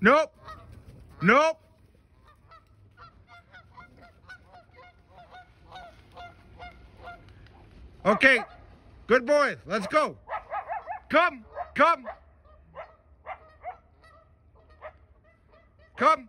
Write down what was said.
Nope. Nope. Okay. Good boys. Let's go. Come. Come. Come.